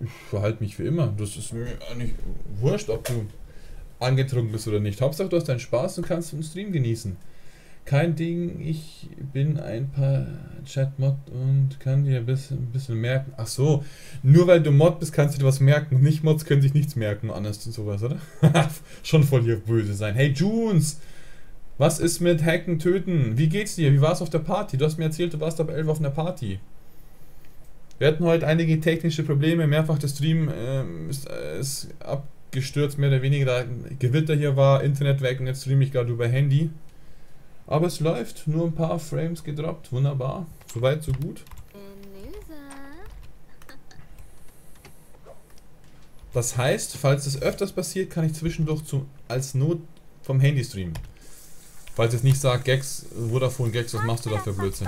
Ich verhalte mich wie immer. Das ist mir eigentlich wurscht, ob du angetrunken bist oder nicht. Hauptsache, du hast deinen Spaß und kannst den Stream genießen. Kein Ding, ich bin ein paar Chatmod und kann dir ein bisschen, ein bisschen merken. Ach so, nur weil du Mod bist, kannst du dir was merken. Nicht Mods können sich nichts merken, anders und sowas, oder? Schon voll hier böse sein. Hey Junes, was ist mit Hacken, Töten? Wie geht's dir? Wie war's auf der Party? Du hast mir erzählt, du warst ab 11 auf einer Party. Wir hatten heute einige technische Probleme. Mehrfach der Stream ähm, ist, äh, ist abgestürzt, mehr oder weniger. Da Gewitter hier war, Internet weg und jetzt streame ich gerade über Handy. Aber es läuft, nur ein paar Frames gedroppt, wunderbar. Soweit, so gut. Das heißt, falls es öfters passiert, kann ich zwischendurch zu, als Not vom Handy streamen. Falls es nicht sagt, Gags, Vodafone Gags, was machst du da für Blödsinn?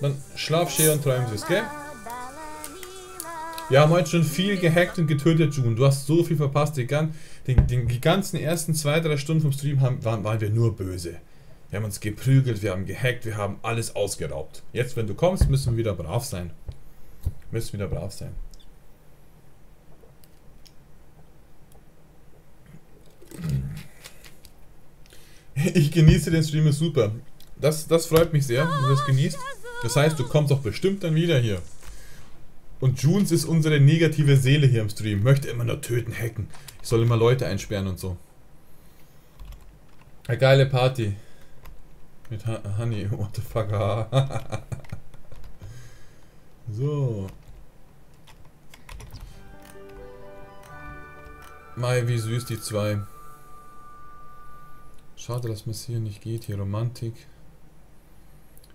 Dann schlaf schön und träum süß, gell? Wir haben heute schon viel gehackt und getötet, June. Du hast so viel verpasst. Die, gan den, den, die ganzen ersten zwei, drei Stunden vom Stream haben, waren, waren wir nur böse. Wir haben uns geprügelt, wir haben gehackt, wir haben alles ausgeraubt. Jetzt, wenn du kommst, müssen wir wieder brav sein. Müssen wieder brav sein. Ich genieße den Stream, super. Das, das freut mich sehr, wenn du das genießt. Das heißt, du kommst auch bestimmt dann wieder hier. Und Junes ist unsere negative Seele hier im Stream. Möchte immer nur töten, hacken. Ich soll immer Leute einsperren und so. Eine geile Party. Mit Honey, what the fuck. so. Mai, wie süß die zwei. Schade, dass es hier nicht geht. Hier Romantik.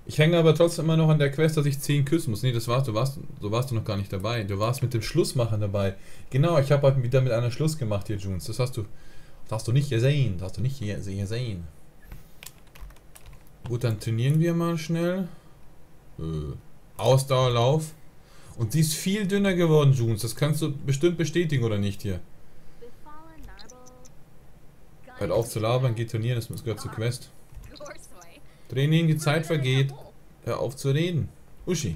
Ich hänge aber trotzdem immer noch an der Quest, dass ich 10 küssen muss. Nee, das warst du, warst, so warst du noch gar nicht dabei. Du warst mit dem Schlussmachen dabei. Genau, ich habe halt wieder mit einer Schluss gemacht hier, Junes. Das hast du, das hast du nicht gesehen. Das hast du nicht gesehen. Gut, dann trainieren wir mal schnell. Äh, Ausdauerlauf. Und sie ist viel dünner geworden, Junes. Das kannst du bestimmt bestätigen, oder nicht hier? Hört auf zu labern, geht trainieren, das gehört zur Quest. Training, die Zeit vergeht. Hör auf zu reden. Uschi.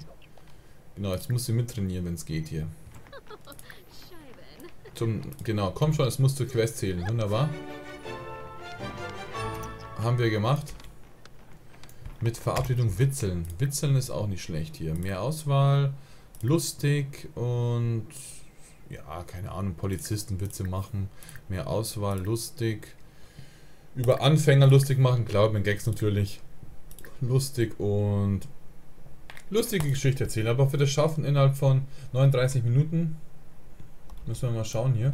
Genau, jetzt muss sie mittrainieren, wenn es geht hier. Zum, genau, komm schon, es muss zur Quest zählen. Wunderbar. Haben wir gemacht. Mit Verabredung Witzeln. Witzeln ist auch nicht schlecht hier. Mehr Auswahl, lustig und ja, keine Ahnung, Polizistenwitze machen. Mehr Auswahl, lustig. Über Anfänger lustig machen, klar, mit Gags natürlich lustig und lustige Geschichte erzählen. Aber wir das schaffen innerhalb von 39 Minuten, müssen wir mal schauen hier.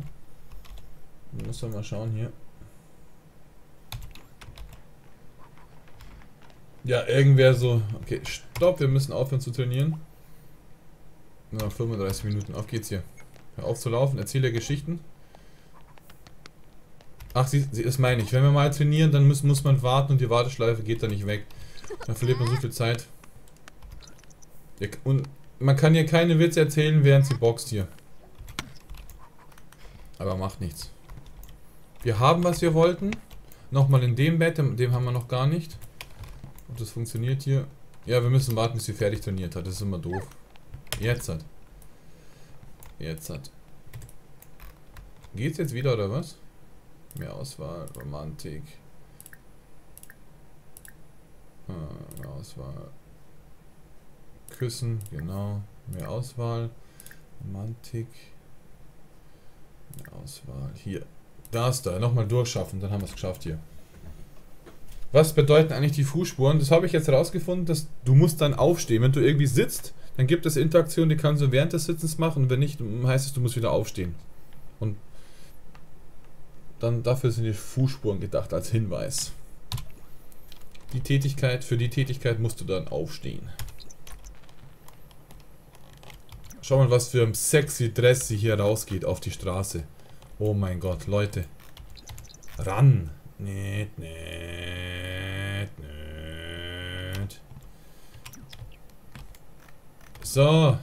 Müssen wir mal schauen hier. Ja, irgendwer so. Okay, stopp, wir müssen aufhören zu trainieren. Na, 35 Minuten. Auf geht's hier. Hör auf zu laufen, erzähle Geschichten. Ach, sie, sie, das meine ich. Wenn wir mal trainieren, dann muss, muss man warten und die Warteschleife geht dann nicht weg. Dann verliert man so viel Zeit. Und man kann hier keine Witze erzählen, während sie boxt hier. Aber macht nichts. Wir haben, was wir wollten. Nochmal in dem Bett, dem haben wir noch gar nicht. Ob das funktioniert hier. Ja, wir müssen warten, bis sie fertig trainiert hat. Das ist immer doof. Jetzt hat. Jetzt hat. Geht's jetzt wieder oder was? Mehr Auswahl, Romantik. Äh, Auswahl. Küssen, genau. Mehr Auswahl. Romantik. Mehr Auswahl. Hier. Da ist da. Nochmal durchschaffen, dann haben wir es geschafft hier. Was bedeuten eigentlich die Fußspuren? Das habe ich jetzt herausgefunden, dass du musst dann aufstehen. Wenn du irgendwie sitzt, dann gibt es Interaktion, die kannst du während des Sitzens machen. Und wenn nicht, heißt es, du musst wieder aufstehen. Und dann dafür sind die Fußspuren gedacht als Hinweis. Die Tätigkeit, für die Tätigkeit musst du dann aufstehen. Schau mal, was für ein sexy Dress hier rausgeht auf die Straße. Oh mein Gott, Leute. Ran. Nicht, nicht, nicht. So.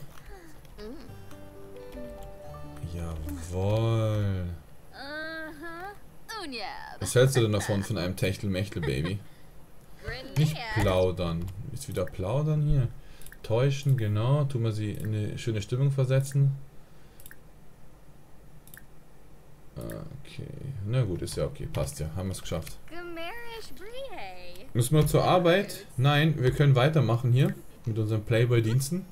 Jawoll. Was hältst du denn davon, von einem Techtelmechtel-Baby? Nicht plaudern. Ist wieder plaudern hier? täuschen, genau. Tun wir sie in eine schöne Stimmung versetzen. Okay, na gut, ist ja okay, passt ja, haben wir es geschafft. Müssen wir zur Arbeit? Nein, wir können weitermachen hier mit unseren Playboy-Diensten.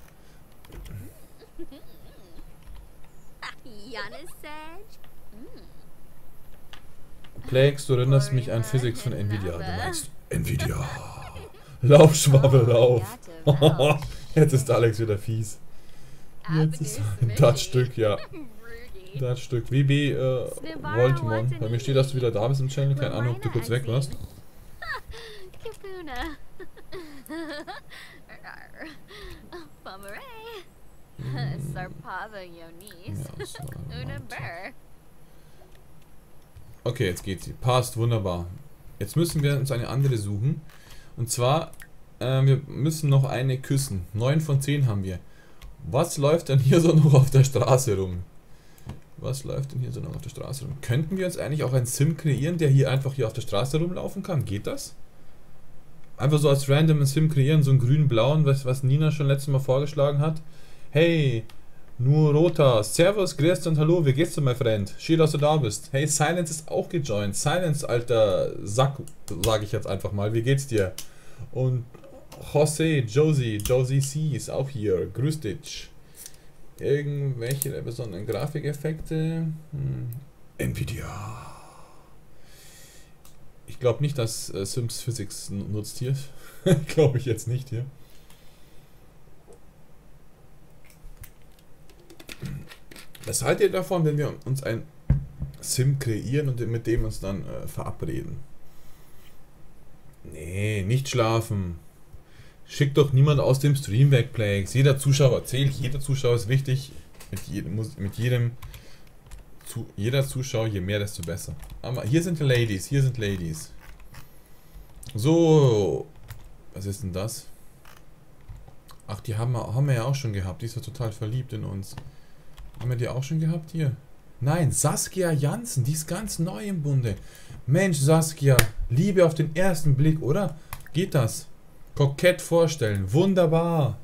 Plex, du erinnerst mich an Physics von Nvidia. Du meinst Nvidia. Lauf, Schwabbel, lauf. Jetzt ist Alex wieder fies. Jetzt ist das Stück, ja. Das Stück. WB äh, Voltimon. Bei mir steht, dass du wieder da bist im Channel. Keine Ahnung, ob du kurz weg warst. Okay, jetzt geht sie. Passt, wunderbar. Jetzt müssen wir uns eine andere suchen. Und zwar, äh, wir müssen noch eine küssen. 9 von 10 haben wir. Was läuft denn hier so noch auf der Straße rum? Was läuft denn hier so noch auf der Straße rum? Könnten wir uns eigentlich auch einen Sim kreieren, der hier einfach hier auf der Straße rumlaufen kann? Geht das? Einfach so als random Sim kreieren, so einen grün-blauen, was, was Nina schon letztes Mal vorgeschlagen hat. Hey, nur Rota, Servus, grüß und hallo, wie geht's dir, mein Freund? Schön, dass du da bist. Hey, Silence ist auch gejoint. Silence, alter Sack, sage ich jetzt einfach mal. Wie geht's dir? Und Jose, Josie, Josie C ist auch hier. Grüß dich. Irgendwelche besonderen Grafikeffekte? Hm. Nvidia. Ich glaube nicht, dass äh, Sims Physics nutzt hier. glaube ich jetzt nicht hier. Was haltet ihr davon, wenn wir uns ein Sim kreieren und mit dem uns dann äh, verabreden? Nee, nicht schlafen. Schickt doch niemand aus dem Stream weg, Plagues. Jeder Zuschauer zählt, jeder Zuschauer ist wichtig. Mit jedem, mit jedem zu, jeder Zuschauer, je mehr, desto besser. Aber hier sind Ladies, hier sind Ladies. So. Was ist denn das? Ach, die haben haben wir ja auch schon gehabt. Die ist ja total verliebt in uns. Haben wir die auch schon gehabt hier? Nein, Saskia Janssen, die ist ganz neu im Bunde. Mensch, Saskia, Liebe auf den ersten Blick, oder? Geht das? Kokett vorstellen, wunderbar.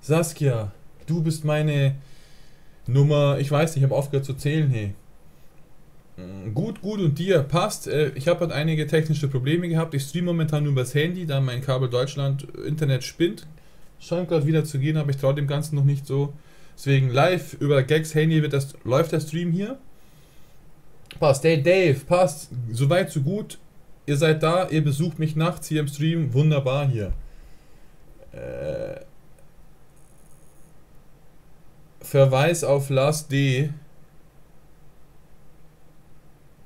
Saskia, du bist meine Nummer, ich weiß nicht, ich habe aufgehört zu zählen, hey. Mm, gut, gut und dir, passt. Äh, ich habe halt einige technische Probleme gehabt. Ich streame momentan nur übers Handy, da mein Kabel Deutschland Internet spinnt. Scheint gerade wieder zu gehen, aber ich traue dem Ganzen noch nicht so. Deswegen live über Gags Handy wird das, läuft der Stream hier. Passt. Hey Dave, passt. Soweit, so gut. Ihr seid da, ihr besucht mich nachts hier im Stream. Wunderbar hier. Äh, Verweis auf Last D.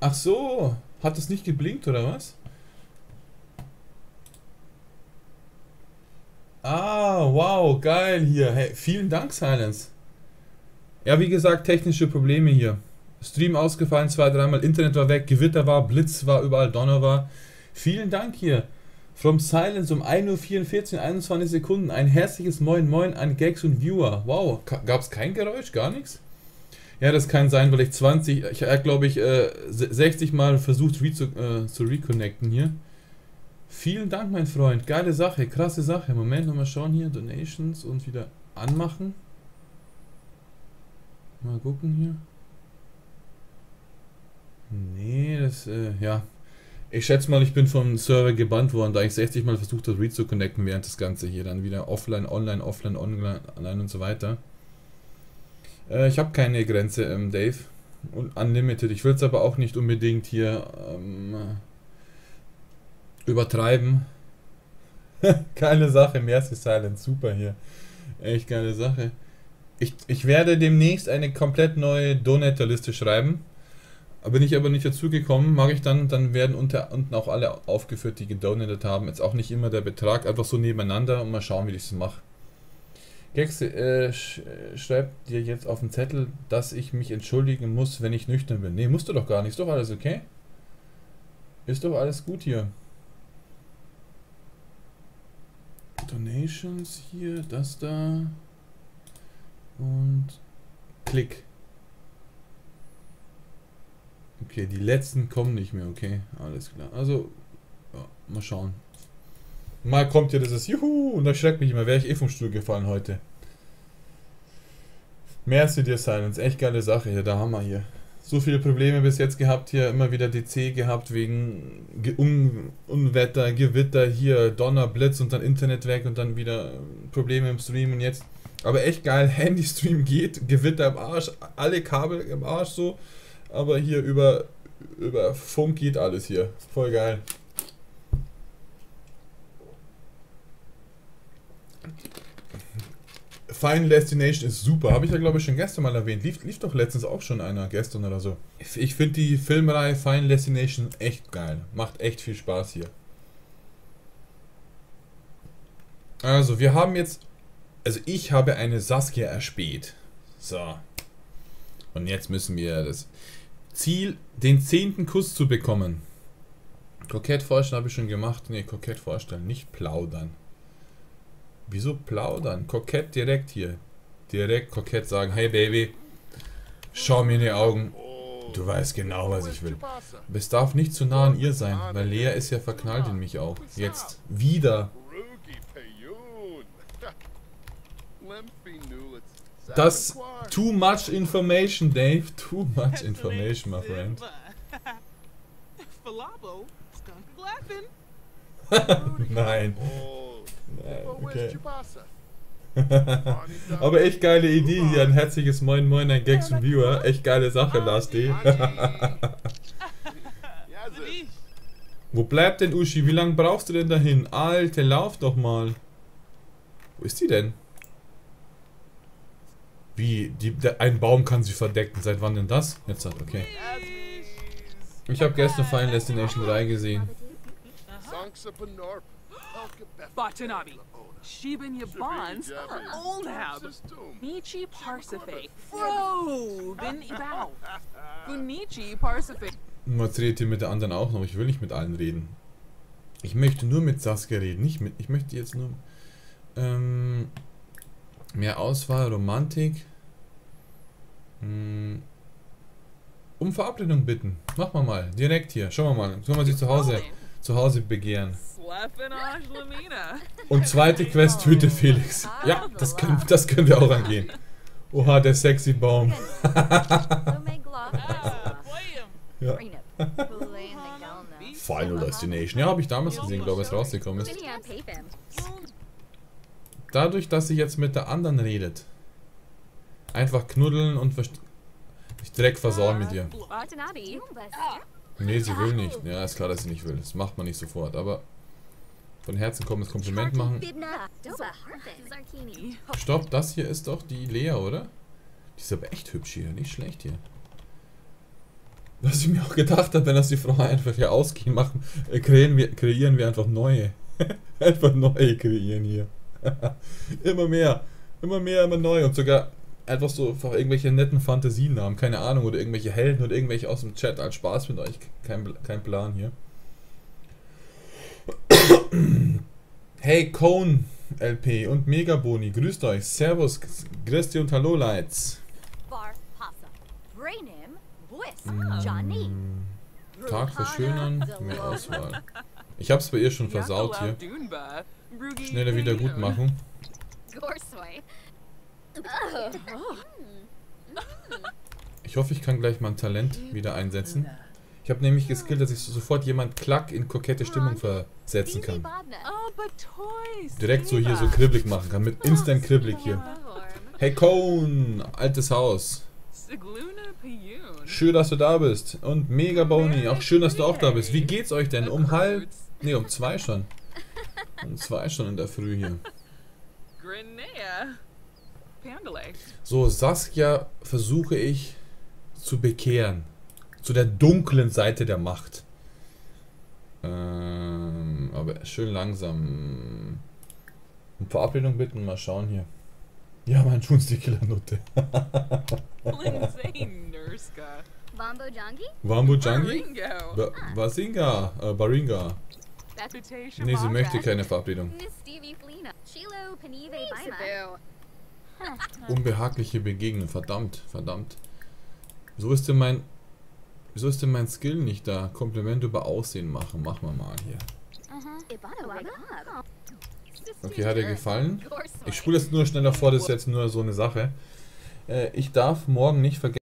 Ach so. Hat es nicht geblinkt oder was? Ah, wow, geil hier. Hey, vielen Dank, Silence. Ja, wie gesagt, technische Probleme hier. Stream ausgefallen, zwei, dreimal, Internet war weg, Gewitter war, Blitz war, überall Donner war. Vielen Dank hier. From Silence um 1.44 Uhr, 21 Sekunden. Ein herzliches Moin Moin an Gags und Viewer. Wow, gab es kein Geräusch? Gar nichts? Ja, das kann sein, weil ich 20, ich habe glaube ich äh, 60 Mal versucht re zu, äh, zu reconnecten hier. Vielen Dank, mein Freund. Geile Sache, krasse Sache. Moment, nochmal schauen hier. Donations und wieder anmachen. Mal gucken hier. Nee, das, äh, ja. Ich schätze mal, ich bin vom Server gebannt worden, da ich 60 Mal versucht habe, Read zu connecten, während das Ganze hier dann wieder offline, online, offline, online, und so weiter. Äh, ich habe keine Grenze, ähm, Dave. Und Unlimited. Ich will es aber auch nicht unbedingt hier ähm, übertreiben. keine Sache, Mercy Silence, super hier. Echt geile Sache. Ich, ich werde demnächst eine komplett neue Donator-Liste schreiben. Bin ich aber nicht dazu gekommen, mag ich dann, dann werden unter, unten auch alle aufgeführt, die gedonatet haben. Jetzt auch nicht immer der Betrag, einfach so nebeneinander und mal schauen, wie ich es mache. Gex äh, sch schreibt dir jetzt auf den Zettel, dass ich mich entschuldigen muss, wenn ich nüchtern bin. Nee, musst du doch gar nicht. Ist doch alles okay? Ist doch alles gut hier. Donations hier, das da. Und Klick. Okay, die letzten kommen nicht mehr, okay. Alles klar. Also, ja, mal schauen. Mal kommt ja dieses Juhu und da schreckt mich immer, wäre ich eh vom Stuhl gefallen heute. Merci dir, Silence. Echt geile Sache hier, da haben wir hier. So viele Probleme bis jetzt gehabt hier, immer wieder DC gehabt wegen Ge Un Unwetter, Gewitter, hier Donner, Blitz und dann Internet weg und dann wieder Probleme im Stream und jetzt. Aber echt geil, Handy-Stream geht, Gewitter im Arsch, alle Kabel im Arsch so, aber hier über, über Funk geht alles hier. Voll geil. Final Destination ist super. Habe ich ja, glaube ich, schon gestern mal erwähnt. Lief, lief doch letztens auch schon einer, gestern oder so. Ich, ich finde die Filmreihe Final Destination echt geil. Macht echt viel Spaß hier. Also, wir haben jetzt. Also, ich habe eine Saskia erspäht. So. Und jetzt müssen wir das Ziel, den zehnten Kuss zu bekommen. Kokett vorstellen habe ich schon gemacht. Ne, kokett vorstellen, nicht plaudern. Wieso plaudern? Kokett direkt hier. Direkt kokett sagen, hey Baby, schau mir in die Augen. Du weißt genau, was ich will. Es darf nicht zu nah an ihr sein, weil Lea ist ja verknallt in mich auch. Jetzt. Wieder. Das too much information, Dave. Too much information, my friend. Nein. Okay. Aber echt geile Idee hier. Ein herzliches Moin Moin an Gags und Viewer. Echt geile Sache, Lars D. Wo bleibt denn Uschi? Wie lange brauchst du denn dahin? Alter, lauf doch mal. Wo ist die denn? Wie? Die, der, ein Baum kann sie verdecken. Seit wann denn das? Jetzt hat, okay. Ich habe gestern Final Destination 3 gesehen. Watanabe. Shiban Yabans, Oldhab, Nichi Parsife, Froben Ibao, Bunichi Parsife. Was redet ihr mit der anderen auch noch? Ich will nicht mit allen reden. Ich möchte nur mit Saskia reden, nicht mit. Ich möchte jetzt nur ähm, mehr Auswahl, Romantik. Hm, um Verabredung bitten. Machen wir mal. Direkt hier. Schauen wir mal. Sollen wir sie zu Hause, zu Hause begehren. Und zweite Quest, töte Felix. Ja, das können, das können wir auch angehen. Oha, der sexy Baum. ja. Final Destination. Ja, habe ich damals gesehen, glaube ich, es rausgekommen ist. Dadurch, dass sie jetzt mit der anderen redet. Einfach knuddeln und ich direkt versorgen mit ihr. Nee, sie will nicht. Ja, ist klar, dass sie nicht will. Das macht man nicht sofort, aber von Herzen kommendes Kompliment machen. Stopp, das hier ist doch die Lea, oder? Die ist aber echt hübsch hier, nicht schlecht hier. Was ich mir auch gedacht habe, wenn das die Frau einfach hier ausgehen machen, äh, kreieren wir, kreieren wir einfach neue. einfach neue kreieren hier. immer mehr. Immer mehr, immer neu. Und sogar einfach so einfach irgendwelche netten Fantasienamen, keine Ahnung, oder irgendwelche Helden oder irgendwelche aus dem Chat als Spaß mit euch. Kein, kein Plan hier. Hey Cone LP und Megaboni, grüßt euch. Servus, Christi und Hallo Lights. Mm, Tag verschönern, mehr Auswahl. Ich hab's bei ihr schon versaut hier. Schneller wieder gut machen. Ich hoffe, ich kann gleich mein Talent wieder einsetzen. Ich habe nämlich geskillt, dass ich sofort jemand Klack in kokette Stimmung versetzen kann. Direkt so hier so kribbelig machen kann. Mit instant kribbelig hier. Hey Cone, altes Haus. Schön, dass du da bist. Und Mega Boni, auch schön, dass du auch da bist. Wie geht's euch denn? Um halb... Ne, um zwei schon. Um zwei schon in der Früh hier. So, Saskia versuche ich zu bekehren zu der dunklen Seite der Macht. Ähm, aber schön langsam. Um Verabredung bitten, mal schauen hier. Ja, mein Schuh ist die Killernutte. Wambo Jangi? Wambo Jangi? Ba Basinga. Äh, Baringa. Nee, sie möchte keine Verabredung. Unbehagliche Begegnung, verdammt, verdammt. So ist denn mein Wieso ist denn mein Skill nicht da? Kompliment über Aussehen machen. Machen wir mal hier. Okay, hat dir gefallen? Ich spule jetzt nur schneller vor, das ist jetzt nur so eine Sache. Äh, ich darf morgen nicht vergessen,